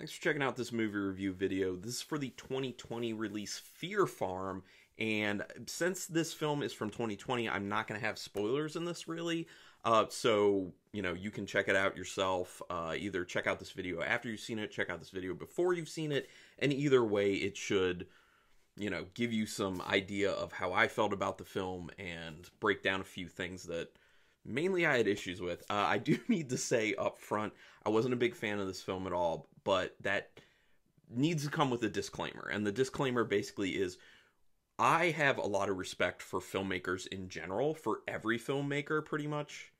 Thanks for checking out this movie review video. This is for the 2020 release Fear PHarm, and since this film is from 2020, I'm not going to have spoilers in this really. Uh, so, you know, you can check it out yourself. Uh, either check out this video after you've seen it, check out this video before you've seen it, and either way, it should, you know, give you some idea of how I felt about the film and break down a few things that mainly I had issues with. Uh, I do need to say up front, I wasn't a big fan of this film at all, but that needs to come with a disclaimer. And the disclaimer basically is I have a lot of respect for filmmakers in general, for every filmmaker pretty much,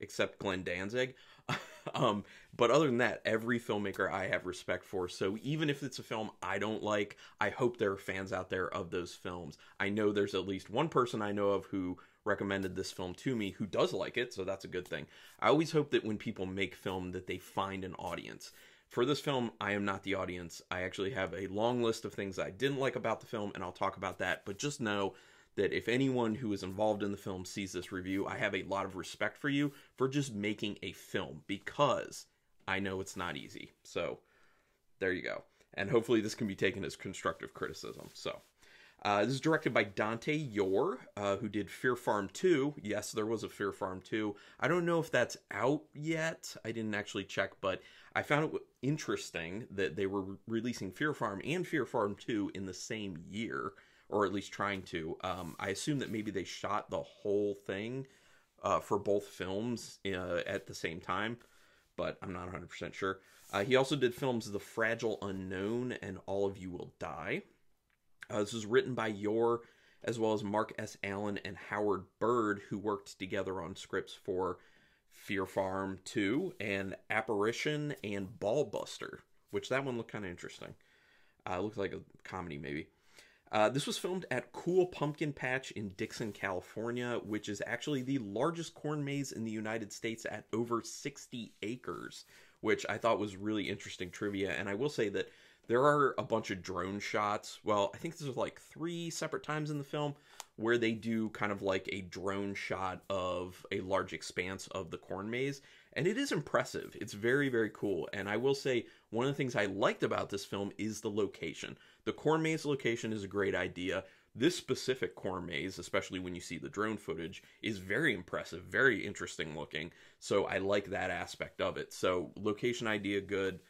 except Glenn Danzig. um, but other than that, every filmmaker I have respect for. So even if it's a film I don't like, I hope there are fans out there of those films. I know there's at least one person I know of who recommended this film to me who does like it, so that's a good thing. I always hope that when people make film that they find an audience. For this film, I am not the audience. I actually have a long list of things I didn't like about the film, and I'll talk about that. But just know that if anyone who is involved in the film sees this review, I have a lot of respect for you for just making a film because I know it's not easy. So there you go. And hopefully this can be taken as constructive criticism. So uh, this is directed by Dante Yore, uh, who did Fear PHarm 2. Yes, there was a Fear PHarm 2. I don't know if that's out yet. I didn't actually check, but I found it interesting that they were releasing Fear PHarm and Fear PHarm 2 in the same year, or at least trying to. Um, I assume that maybe they shot the whole thing uh, for both films uh, at the same time, but I'm not 100% sure. Uh, he also did films The Fragile Unknown and All of You Will Die. Uh, this was written by Yore, as well as Mark S. Allen and Howard Burd, who worked together on scripts for Fear PHarm 2 and Apparition and Ballbuster, which that one looked kind of interesting. Uh, looked like a comedy, maybe. Uh, this was filmed at Cool Pumpkin Patch in Dixon, California, which is actually the largest corn maze in the United States at over 60 acres, which I thought was really interesting trivia. And I will say that there are a bunch of drone shots. Well, I think there's like three separate times in the film where they do kind of like a drone shot of a large expanse of the corn maze. And it is impressive. It's very, very cool. And I will say, one of the things I liked about this film is the location. The corn maze location is a great idea. This specific corn maze, especially when you see the drone footage, is very impressive, very interesting looking. So I like that aspect of it. So, location idea, good.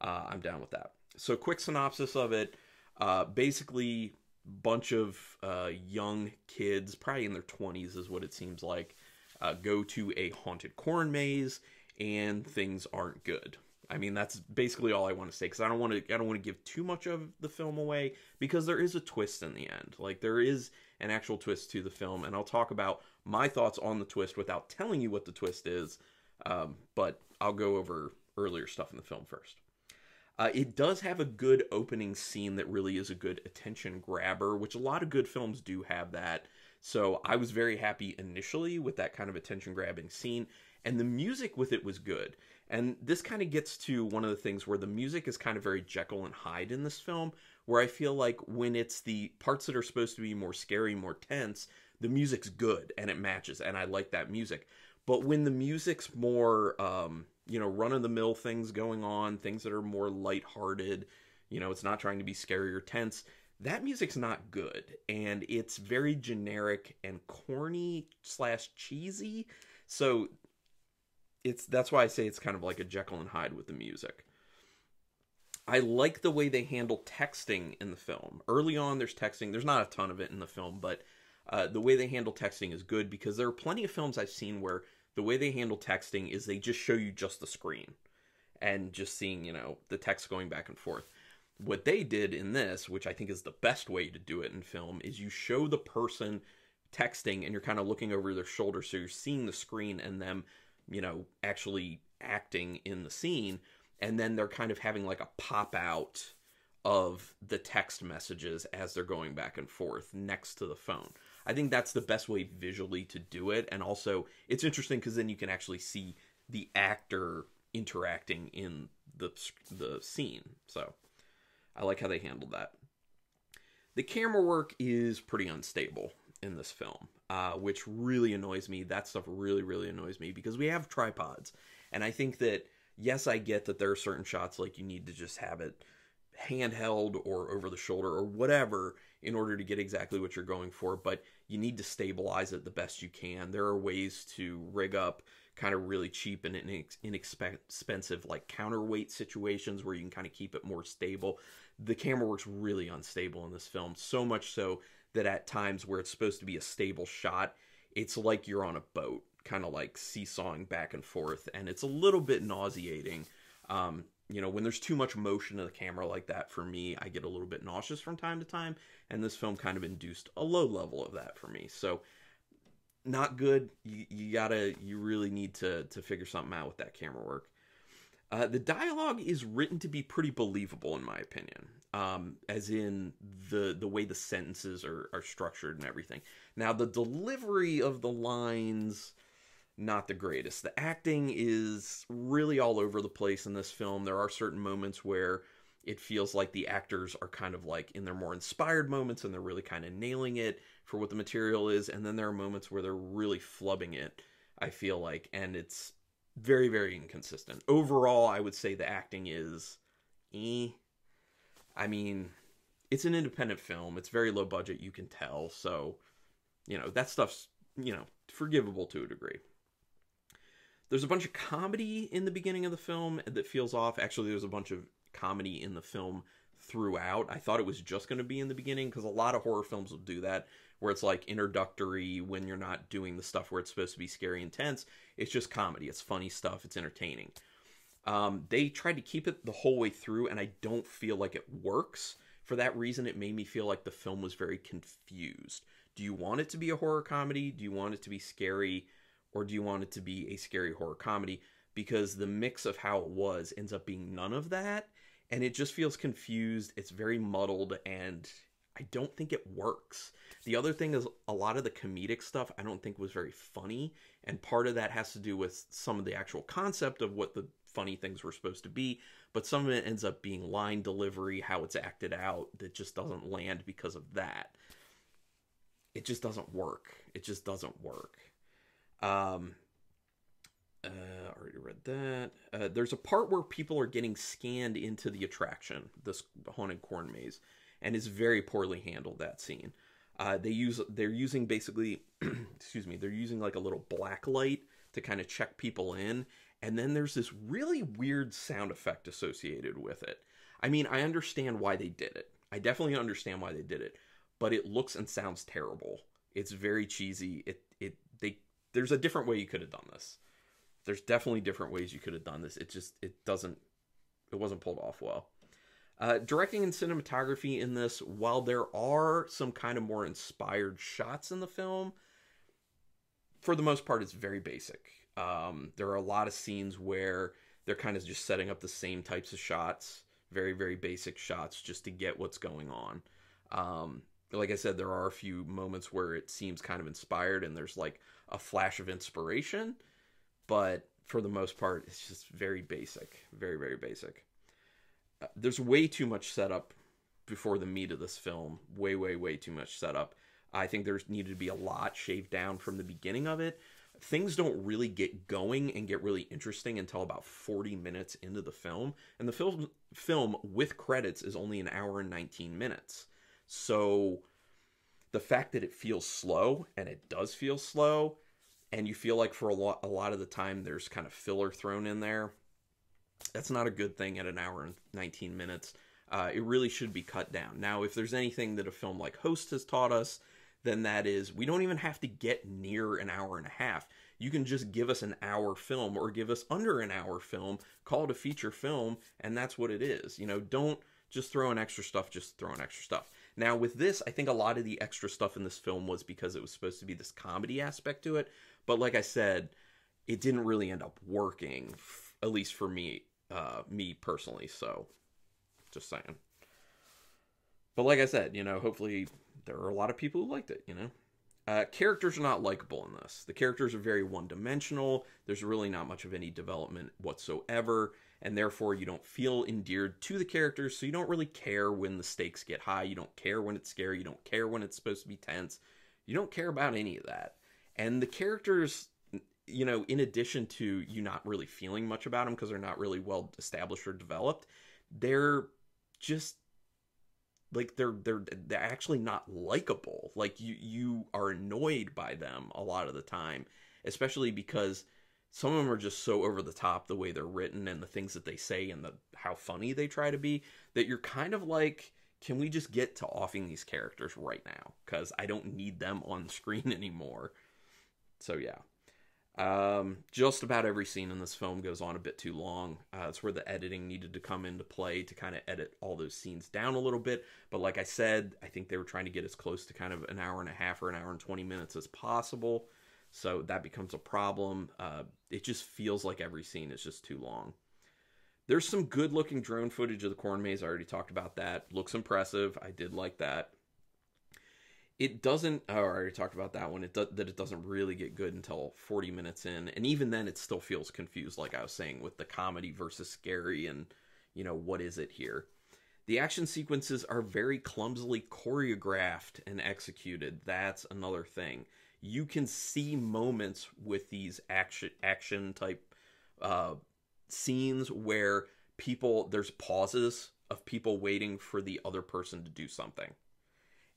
Uh, I'm down with that so quick synopsis of it. Uh, basically, bunch of uh, young kids, probably in their 20s, is what it seems like, uh, go to a haunted corn maze, and things aren't good. I mean, that's basically all I want to say because I don't want to. I don't want to give too much of the film away because there is a twist in the end. Like there is an actual twist to the film, and I'll talk about my thoughts on the twist without telling you what the twist is. Um, but I'll go over earlier stuff in the film first. Uh, it does have a good opening scene that really is a good attention grabber, which a lot of good films do have that. So I was very happy initially with that kind of attention grabbing scene, and the music with it was good. And this kind of gets to one of the things where the music is kind of very Jekyll and Hyde in this film, where I feel like when it's the parts that are supposed to be more scary, more tense, the music's good and it matches, and I like that music. But when the music's more, um, you know, run of the mill things going on, things that are more lighthearted. You know, it's not trying to be scary or tense. That music's not good, and it's very generic and corny slash cheesy. So it's that's why I say it's kind of like a Jekyll and Hyde with the music. I like the way they handle texting in the film. Early on, there's texting. There's not a ton of it in the film, but uh, the way they handle texting is good because there are plenty of films I've seen where the way they handle texting is they just show you just the screen and just seeing, you know, the text going back and forth. What they did in this, which I think is the best way to do it in film, is you show the person texting and you're kind of looking over their shoulder so you're seeing the screen and them, you know, actually acting in the scene and then they're kind of having like a pop out of the text messages as they're going back and forth next to the phone. I think that's the best way visually to do it. And also, it's interesting because then you can actually see the actor interacting in the the scene. So, I like how they handled that. The camera work is pretty unstable in this film, uh, which really annoys me. That stuff really, really annoys me because we have tripods, and I think that yes, I get that there are certain shots like you need to just have it handheld or over the shoulder or whatever in order to get exactly what you're going for, but you need to stabilize it the best you can. There are ways to rig up kind of really cheap and inexpensive like counterweight situations where you can kind of keep it more stable. The camera works really unstable in this film, so much so that at times where it's supposed to be a stable shot, it's like you're on a boat, kind of like seesawing back and forth, and it's a little bit nauseating. Um, you know, when there's too much motion of the camera like that for me, I get a little bit nauseous from time to time, and this film kind of induced a low level of that for me. So, not good. You, you gotta, you really need to to figure something out with that camera work. Uh, the dialogue is written to be pretty believable, in my opinion, um, as in the the way the sentences are are structured and everything. Now, the delivery of the lines not the greatest. The acting is really all over the place in this film. There are certain moments where it feels like the actors are kind of like in their more inspired moments and they're really kind of nailing it for what the material is. And then there are moments where they're really flubbing it, I feel like. And it's very, very inconsistent. Overall, I would say the acting is eh. I mean, it's an independent film. It's very low budget, you can tell. So, you know, that stuff's, you know, forgivable to a degree. There's a bunch of comedy in the beginning of the film that feels off. Actually, there's a bunch of comedy in the film throughout. I thought it was just going to be in the beginning because a lot of horror films will do that, where it's like introductory when you're not doing the stuff where it's supposed to be scary and tense. It's just comedy. It's funny stuff. It's entertaining. Um, they tried to keep it the whole way through, and I don't feel like it works. For that reason, it made me feel like the film was very confused. Do you want it to be a horror comedy? Do you want it to be scary? Or do you want it to be a scary horror comedy? Because the mix of how it was ends up being none of that, and it just feels confused. It's very muddled, and I don't think it works. The other thing is a lot of the comedic stuff I don't think was very funny, and part of that has to do with some of the actual concept of what the funny things were supposed to be, but some of it ends up being line delivery, how it's acted out, that just doesn't land because of that. It just doesn't work. It just doesn't work. Um, uh, already read that. Uh, there's a part where people are getting scanned into the attraction, this haunted corn maze, and is very poorly handled. That scene. Uh, they use they're using basically, excuse me, they're using like a little black light to kind of check people in, and then there's this really weird sound effect associated with it. I mean, I understand why they did it. I definitely understand why they did it, but it looks and sounds terrible. It's very cheesy. It it there's a different way you could have done this. There's definitely different ways you could have done this. It just it doesn't it wasn't pulled off well. Uh, directing and cinematography in this, while there are some kind of more inspired shots in the film, for the most part, it's very basic. Um, there are a lot of scenes where they're kind of just setting up the same types of shots, very, very basic shots, just to get what's going on. Um, like I said, there are a few moments where it seems kind of inspired and there's like a flash of inspiration, but for the most part, it's just very basic, very very basic. Uh, there's way too much setup before the meat of this film. Way way way too much setup. I think there's needed to be a lot shaved down from the beginning of it. Things don't really get going and get really interesting until about 40 minutes into the film, and the film film with credits is only an hour and 19 minutes. So the fact that it feels slow and it does feel slow and you feel like for a lot a lot of the time there's kind of filler thrown in there that's not a good thing at an hour and 19 minutes. Uh, it really should be cut down. Now if there's anything that a film like host has taught us then that is we don't even have to get near an hour and a half. You can just give us an hour film or give us under an hour film call it a feature film and that's what it is. You know don't just throw in extra stuff just throw in extra stuff now, with this, I think a lot of the extra stuff in this film was because it was supposed to be this comedy aspect to it. But like I said, it didn't really end up working, at least for me, uh, me personally. So, just saying. But like I said, you know, hopefully there are a lot of people who liked it. You know, uh, characters are not likable in this. The characters are very one dimensional. There's really not much of any development whatsoever and therefore you don't feel endeared to the characters, so you don't really care when the stakes get high, you don't care when it's scary, you don't care when it's supposed to be tense, you don't care about any of that. And the characters you know, in addition to you not really feeling much about them because they're not really well established or developed, they're just like they're they're they're actually not likable. Like you you are annoyed by them a lot of the time, especially because some of them are just so over the top the way they're written and the things that they say and the how funny they try to be that you're kind of like can we just get to offing these characters right now cuz I don't need them on screen anymore. So yeah. Um, just about every scene in this film goes on a bit too long. Uh, it's where the editing needed to come into play to kind of edit all those scenes down a little bit. But like I said, I think they were trying to get as close to kind of an hour and a half or an hour and 20 minutes as possible. So that becomes a problem. Uh, it just feels like every scene is just too long. There's some good looking drone footage of the corn maze. I already talked about that. Looks impressive. I did like that it doesn't oh, i already talked about that one. It do, that it doesn't really get good until 40 minutes in. And even then it still feels confused like i was saying with the comedy versus scary and you know what is it here? The action sequences are very clumsily choreographed and executed. That's another thing. You can see moments with these action action type uh, scenes where people there's pauses of people waiting for the other person to do something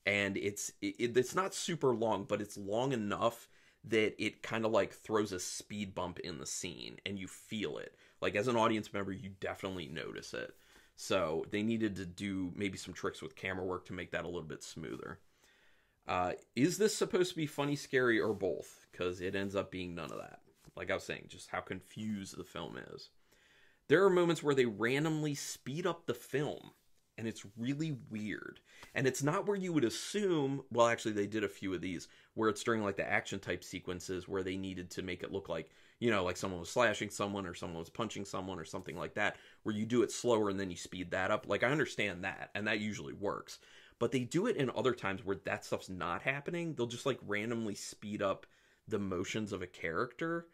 and it's it, it's not super long, but it's long enough that it kind of like throws a speed bump in the scene, and you feel it. Like as an audience member, you definitely notice it. So they needed to do maybe some tricks with camera work to make that a little bit smoother. Uh, is this supposed to be funny, scary, or both? Because it ends up being none of that. Like I was saying, just how confused the film is. There are moments where they randomly speed up the film and it's really weird. And it's not where you would assume, well, actually, they did a few of these where it's during like the action type sequences where they needed to make it look like, you know, like someone was slashing someone or someone was punching someone or something like that, where you do it slower and then you speed that up. Like, I understand that, and that usually works. But they do it in other times where that stuff's not happening. They'll just like randomly speed up the motions of a character.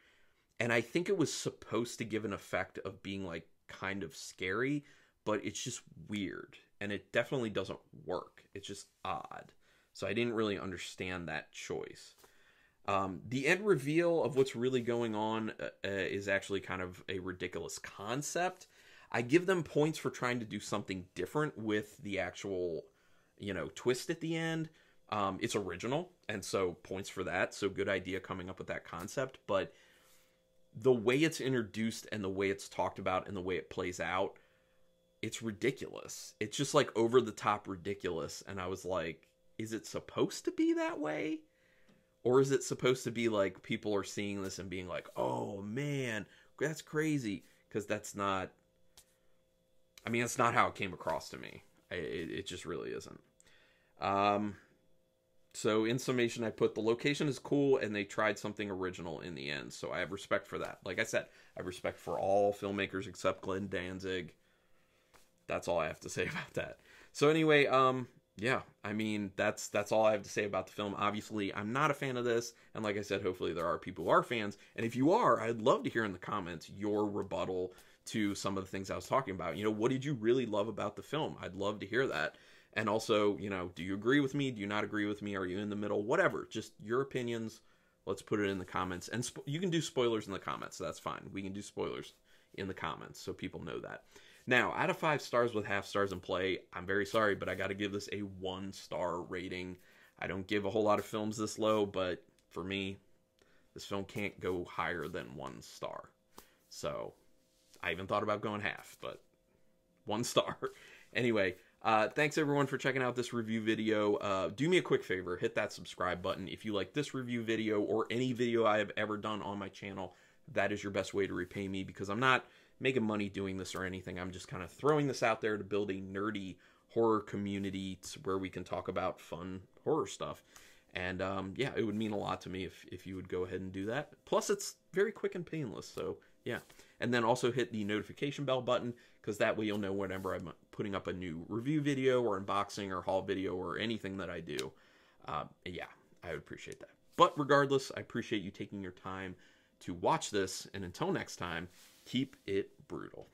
And I think it was supposed to give an effect of being like kind of scary, but it's just weird and it definitely doesn't work. It's just odd. So I didn't really understand that choice. Um, the end reveal of what's really going on uh, uh, is actually kind of a ridiculous concept. I give them points for trying to do something different with the actual, you know, twist at the end. Um, it's original, and so points for that. So good idea coming up with that concept. But the way it's introduced and the way it's talked about and the way it plays out it's ridiculous. It's just like over the top ridiculous. And I was like, is it supposed to be that way? Or is it supposed to be like people are seeing this and being like, oh man, that's crazy? Because that's not, I mean, that's not how it came across to me. It, it just really isn't. Um, so in summation, I put the location is cool and they tried something original in the end. So I have respect for that. Like I said, I have respect for all filmmakers except Glenn Danzig that's all I have to say about that. So anyway, um, yeah, I mean that's that's all I have to say about the film. Obviously, I'm not a fan of this, and like I said, hopefully there are people who are fans. And if you are, I'd love to hear in the comments your rebuttal to some of the things I was talking about. You know, what did you really love about the film? I'd love to hear that. And also, you know, do you agree with me? Do you not agree with me? Are you in the middle? Whatever, just your opinions. Let's put it in the comments, and you can do spoilers in the comments. So that's fine. We can do spoilers in the comments so people know that. Now, out of five stars with half stars in play, I'm very sorry, but I got to give this a one star rating. I don't give a whole lot of films this low, but for me, this film can't go higher than one star. So I even thought about going half, but one star. anyway, uh, thanks everyone for checking out this review video. Uh, do me a quick favor, hit that subscribe button. If you like this review video or any video I have ever done on my channel, that is your best way to repay me because I'm not making money doing this or anything. I'm just kind of throwing this out there to build a nerdy horror community where we can talk about fun horror stuff. And um, yeah, it would mean a lot to me if, if you would go ahead and do that. Plus, it's very quick and painless. So yeah. And then also hit the notification bell button because that way you'll know whenever I'm putting up a new review video or unboxing or haul video or anything that I do. Uh, yeah, I would appreciate that. But regardless, I appreciate you taking your time to watch this. And until next time, keep it brutal.